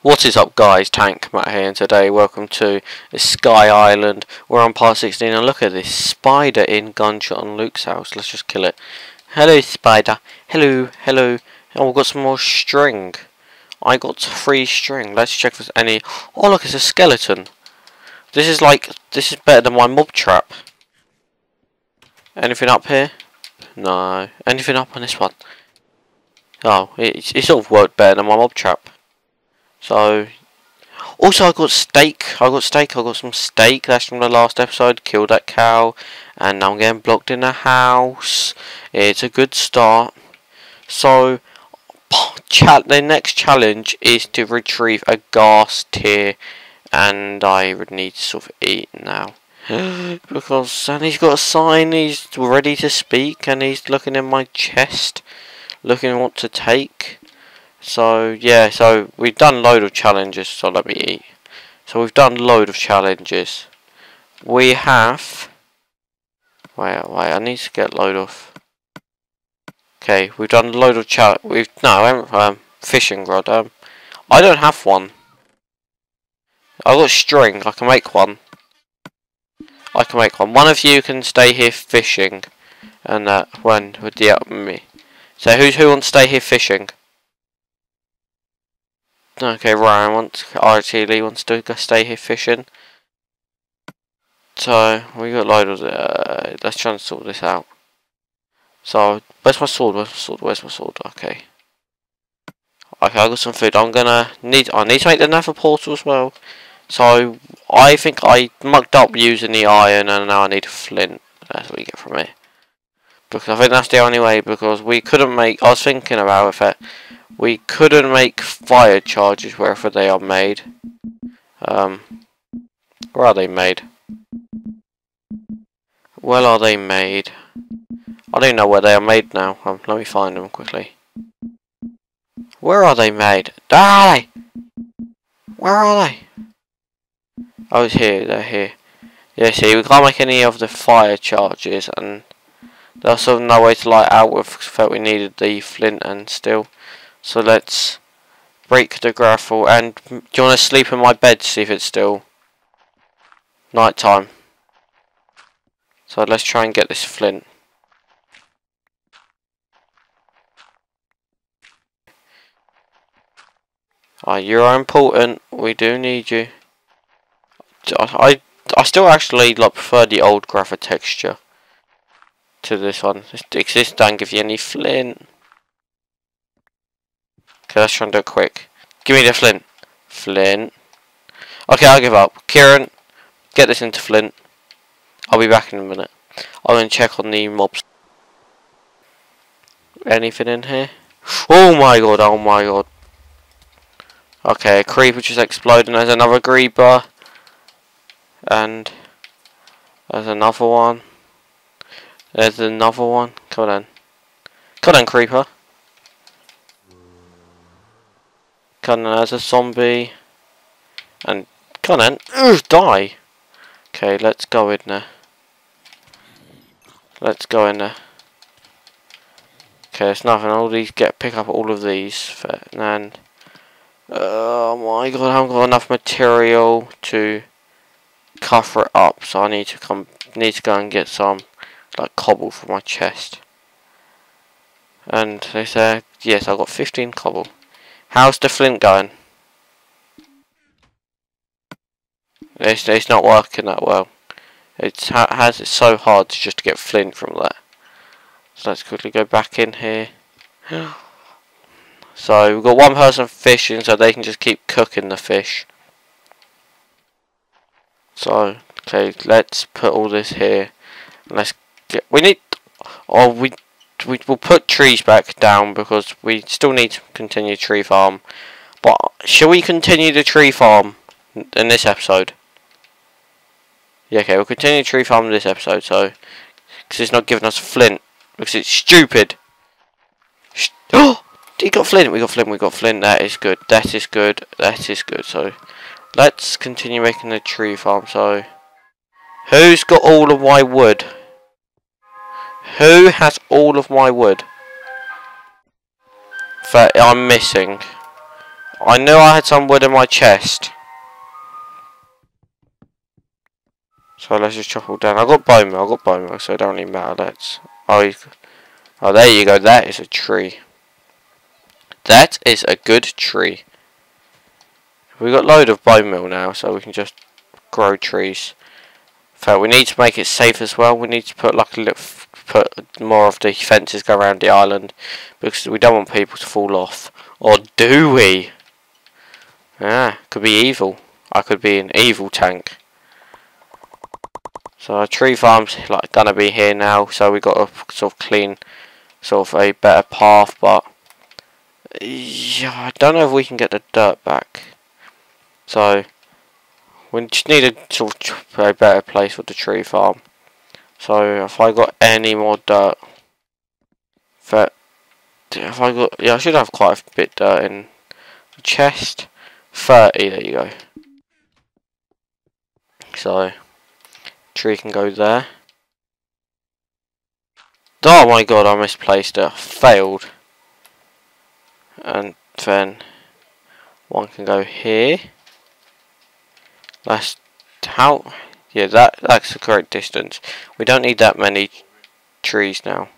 What is up guys, Tank Matt here and today welcome to Sky Island. We're on part 16 and look at this spider in gunshot on Luke's house. Let's just kill it. Hello spider. Hello, hello. Oh we've got some more string. I got free string. Let's check if there's any Oh look it's a skeleton. This is like this is better than my mob trap. Anything up here? No. Anything up on this one? Oh, it, it sort of worked better than my mob trap. So, also I got steak. I got steak. I got some steak. That's from the last episode. Killed that cow, and now I'm getting blocked in the house. It's a good start. So, chat the next challenge is to retrieve a ghast tear, and I would need to sort of eat now. because and he's got a sign. He's ready to speak, and he's looking in my chest, looking what to take. So yeah, so we've done load of challenges, so let me eat. So we've done load of challenges. We have Wait, wait, I need to get load of Okay, we've done load of challenge we've no um fishing rod. Um I don't have one. I got string, I can make one. I can make one. One of you can stay here fishing and uh when with the uh, me. So who's who wants to stay here fishing? Okay, Ryan wants, RT Lee wants to stay here fishing. So, we got load of, uh, let's try and sort this out. So, where's my sword, where's my sword, where's my sword, okay. Okay, I got some food, I'm gonna, need, I need to make the nether portal as well. So, I think I mucked up using the iron and now I need a flint. That's what you get from it. Because I think that's the only way, because we couldn't make, I was thinking about it, we couldn't make fire charges wherever they are made. Um, where are they made? Well, are they made? I don't know where they are made now. Um, let me find them quickly. Where are they made? Are they? Where are they? Oh, it's here. They're here. Yeah, see, we can't make any of the fire charges, and there's also no way to light out with felt we needed the flint and steel. So let's break the gravel and do you want to sleep in my bed see if it's still night time? So let's try and get this flint. Ah, oh, you're important. We do need you. I I still actually like prefer the old graphic texture to this one. This don't give you any flint. Okay, let's try and do it quick. Give me the flint. Flint. Okay, I'll give up. Kieran, get this into flint. I'll be back in a minute. I'm going to check on the mobs. Anything in here? Oh my god, oh my god. Okay, a creeper just exploded. There's another creeper. And there's another one. There's another one. Come on. Come on, creeper. Conan as a zombie. And Conan, ugh, die! Okay, let's go in there. Let's go in there. Okay, it's nothing. All these get pick up all of these, and oh my god, I haven't got enough material to cover it up. So I need to come, need to go and get some like cobble for my chest. And they say, yes, I got 15 cobble. How's the flint going? It's, it's not working that well. It's has it's so hard just to just get flint from that. So let's quickly go back in here. So we've got one person fishing so they can just keep cooking the fish. So okay, let's put all this here. Let's get we need oh we we will put trees back down because we still need to continue tree farm. But shall we continue the tree farm in this episode? Yeah, okay, we'll continue tree farm in this episode, so because it's not giving us flint because it's stupid. Oh, he got flint. We got flint. We got flint. That is good. That is good. That is good. So let's continue making the tree farm. So who's got all of my wood? Who has all of my wood? That I'm missing. I knew I had some wood in my chest. So let's just chop all down. I got bone meal, I got bone meal, so it don't really matter. Let's. Oh, oh, there you go. That is a tree. That is a good tree. We got load of bone meal now, so we can just grow trees. So we need to make it safe as well. We need to put like a little, put more of the fences go around the island because we don't want people to fall off. Or do we? Ah, could be evil. I could be an evil tank. So our tree farm's like gonna be here now, so we got to sort of clean sort of a better path, but yeah, I don't know if we can get the dirt back. So we just need a sort of a better place for the tree farm. So if I got any more dirt, that if I got yeah, I should have quite a bit dirt in the chest. Thirty, there you go. So tree can go there. Oh my god, I misplaced it. Failed. And then one can go here. That's how yeah that that's the correct distance. We don't need that many trees now.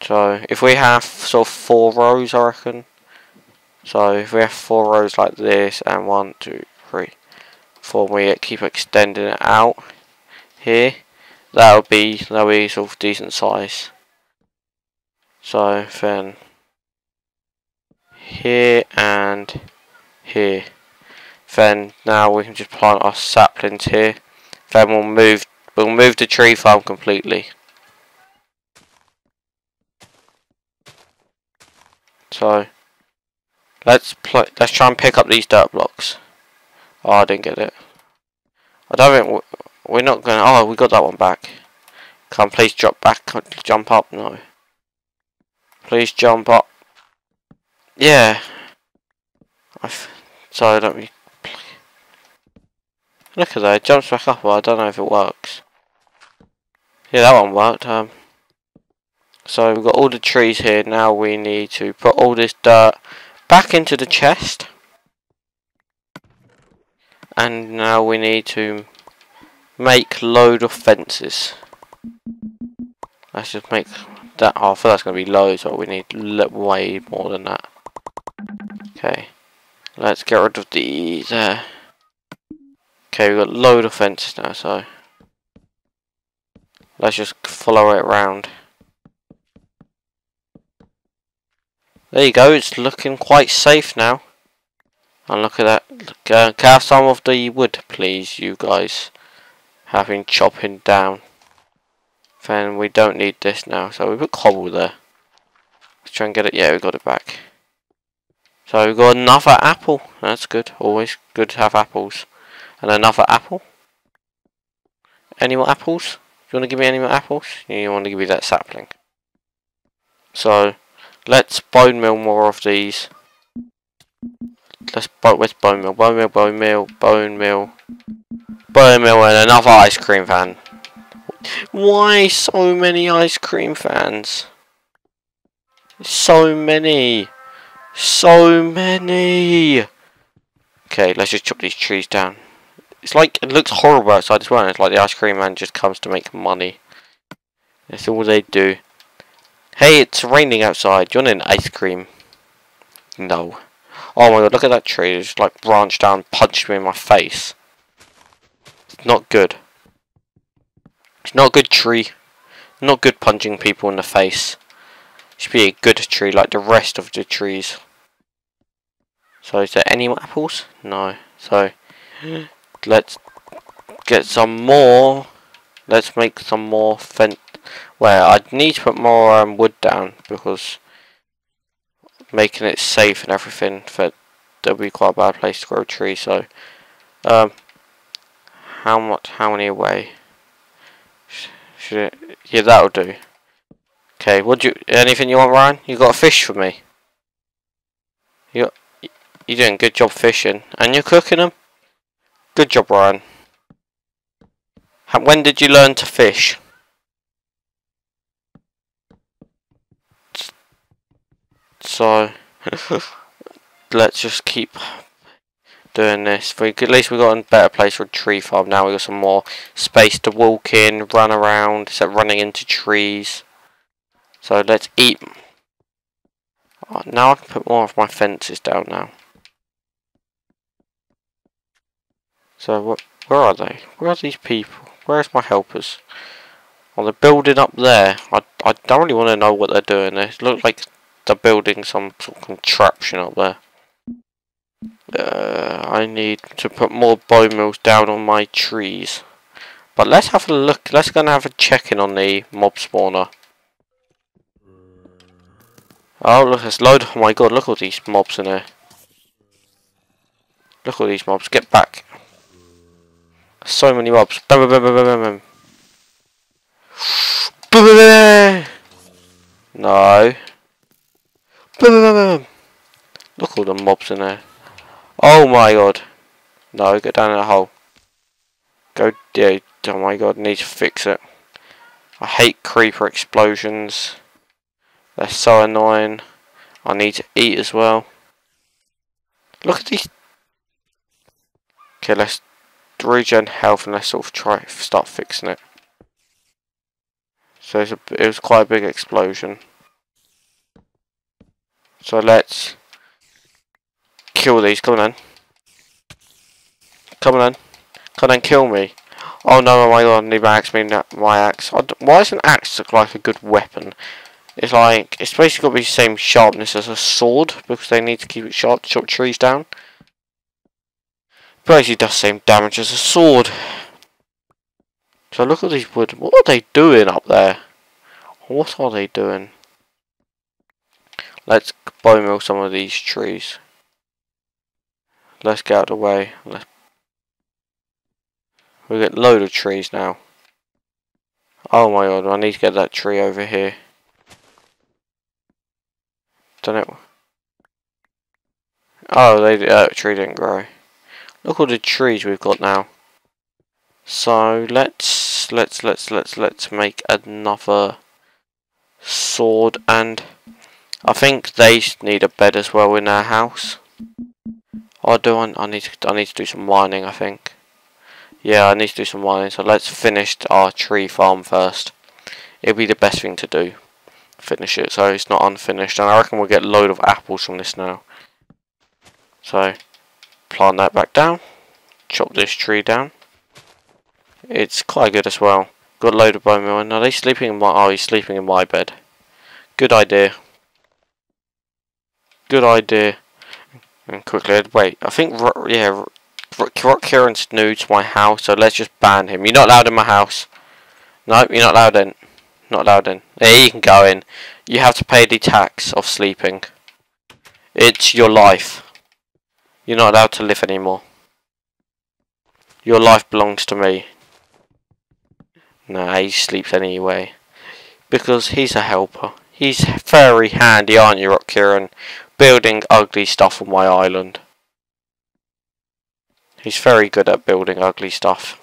So if we have sort of four rows I reckon. So if we have four rows like this and one, two, three, four we keep extending it out here, that'll be that'll be sort of decent size. So then here and here. Then now we can just plant our saplings here. Then we'll move we'll move the tree farm completely. So let's let's try and pick up these dirt blocks. Oh, I didn't get it. I don't think we're not to... Oh, we got that one back. Come, please drop back. Jump up. No. Please jump up. Yeah. I don't. Look at that, it jumps back up, I don't know if it works. Yeah, that one worked. Um, so we've got all the trees here, now we need to put all this dirt back into the chest. And now we need to make load of fences. Let's just make that half. Oh, that's going to be loads, but we need way more than that. Okay, let's get rid of these there. Uh, Okay, we've got load of fences now, so let's just follow it around. There you go, it's looking quite safe now. And look at that. Look, uh, some of the wood, please, you guys. Having chopping down. Then we don't need this now, so we put cobble there. Let's try and get it. Yeah, we got it back. So we've got another apple. That's good. Always good to have apples. And another apple. Any more apples? You want to give me any more apples? You want to give me that sapling. So, let's bone meal more of these. Let's bone, where's bone meal? Bone meal, bone meal, bone meal. Bone meal and another ice cream fan. Why so many ice cream fans? So many. So many. Okay, let's just chop these trees down. It's like, it looks horrible outside as well. It's like the ice cream man just comes to make money. That's all they do. Hey, it's raining outside. Do you want an ice cream? No. Oh my god, look at that tree. It's like branched down punched me in my face. It's not good. It's not a good tree. Not good punching people in the face. It should be a good tree like the rest of the trees. So is there any apples? No. So let's get some more. Let's make some more fence. Well, I'd need to put more um, wood down because making it safe and everything for there'll be quite a bad place to grow trees. So, um, how much? How many away? Should it? Yeah, that'll do. Okay. What do you? Anything you want, Ryan? You got a fish for me? You you doing a good job fishing, and you're cooking them. Good job, Ryan. When did you learn to fish? So, let's just keep doing this. We, at least we got a better place for a tree farm now. We got some more space to walk in, run around, instead of running into trees. So let's eat. Oh, now I can put more of my fences down now. So what? Where are they? Where are these people? Where's my helpers? Oh, they're building up there. I, I don't really want to know what they're doing. They looks like they're building some sort of contraption up there. Uh, I need to put more bone meals down on my trees. But let's have a look. Let's go and have a check in on the mob spawner. Oh, look, there's load. Oh my god, look at all these mobs in there. Look at all these mobs. Get back. So many mobs. No. Look all the mobs in there. Oh my god. No, get down in the hole. Go, yeah, oh my god, need to fix it. I hate creeper explosions. They're so annoying. I need to eat as well. Look at these. Okay, let's regen health and let's sort of try start fixing it. So a, it was quite a big explosion. So let's kill these. Come on then. Come on then. Come on kill me. Oh no, my god, need my axe, mean my axe. Why does an axe look like a good weapon? It's like, it's basically got to be the same sharpness as a sword, because they need to keep it sharp to chop trees down. Basically does the same damage as a sword. So look at these wood, what are they doing up there? What are they doing? Let's bone meal some of these trees. Let's get out of the way. Let's we get load of trees now. Oh my god, I need to get that tree over here. Don't know. Oh, they, that tree didn't grow. Look all the trees we've got now. So let's let's let's let's let's make another sword and I think they need a bed as well in their house. I do I, I need to I need to do some mining I think. Yeah, I need to do some mining, so let's finish our tree farm first. It'll be the best thing to do finish it so it's not unfinished and I reckon we'll get a load of apples from this now so plant that back down chop this tree down. It's quite good as well. Got a load of bone meal are they sleeping in my oh he's sleeping in my bed? Good idea. Good idea. And quickly wait I think yeah Rock Kieran's new to my house so let's just ban him. You're not allowed in my house. Nope you're not allowed in. Not allowed in. There you can go in. You have to pay the tax of sleeping. It's your life. You're not allowed to live anymore. Your life belongs to me. Nah, he sleeps anyway. Because he's a helper. He's very handy, aren't you, Rock? Building ugly stuff on my island. He's very good at building ugly stuff.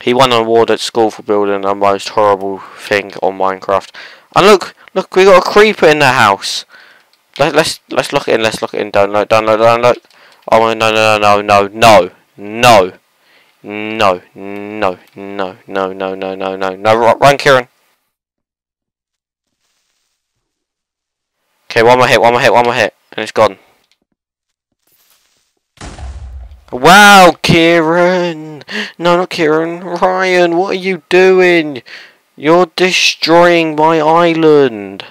He won an award at school for building the most horrible thing on Minecraft. And look, look, we got a creeper in the house. Let, let's let's look it in. Let's look it in. Download, download, download. Oh no, no, no, no, no, no, no, no, no, no, no, no, no, no, no. Run, Kieran. Okay, one more hit, one more hit, one more hit, and it's gone. Wow, Kieran! No, not Kieran. Ryan, what are you doing? You're destroying my island.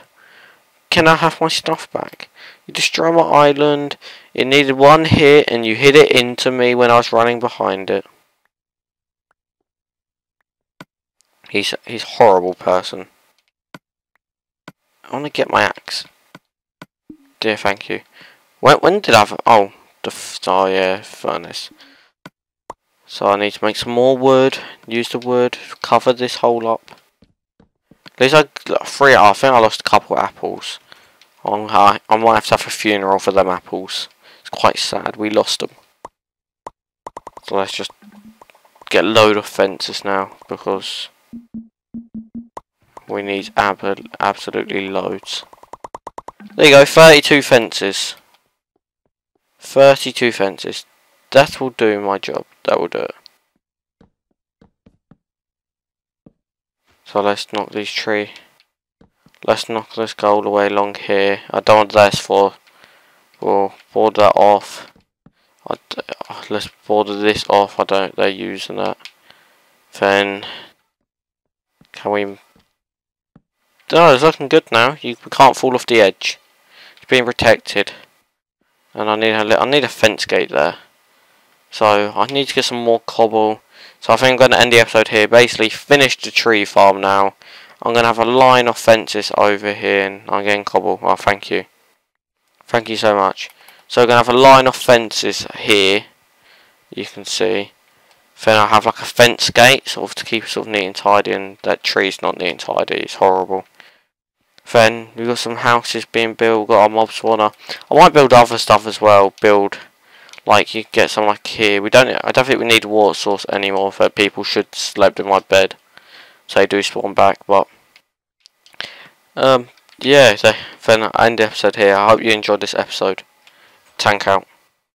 Can I have my stuff back? You destroyed my island. It needed one hit and you hit it into me when I was running behind it. He's he's a horrible person. I want to get my axe. Dear, thank you. When, when did I have... Oh, the oh yeah furnace so I need to make some more wood use the wood cover this hole up at least I three I think I lost a couple of apples I, I might have to have a funeral for them apples it's quite sad we lost them so let's just get a load of fences now because we need ab absolutely loads there you go 32 fences 32 fences. That will do my job. That will do it. So let's knock these tree. Let's knock this go all the way along here. I don't want this for. We'll board that off. Let's border this off. I don't. They're using that. Then can we? Oh, it's looking good now. You can't fall off the edge. It's being protected. And I need a I need a fence gate there. So I need to get some more cobble. So I think I'm going to end the episode here. Basically, finish the tree farm now. I'm going to have a line of fences over here, and I'm getting cobble. Oh, thank you. Thank you so much. So we're going to have a line of fences here. You can see. Then I have like a fence gate, sort of to keep it sort of neat and tidy, and that tree's not neat and tidy. It's horrible. Then we've got some houses being built. We've got our mob spawner. I might build other stuff as well. Build like you get some like here. We don't. I don't think we need water source anymore. For people should slept in my bed, so they do spawn back. But um, yeah. So then I end the episode here. I hope you enjoyed this episode. Tank out.